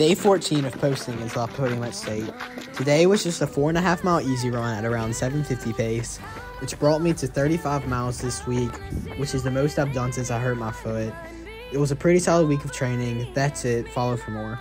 Day 14 of posting is up pretty much state. Today was just a four and a half mile easy run at around 750 pace, which brought me to 35 miles this week, which is the most I've done since I hurt my foot. It was a pretty solid week of training. That's it. Follow for more.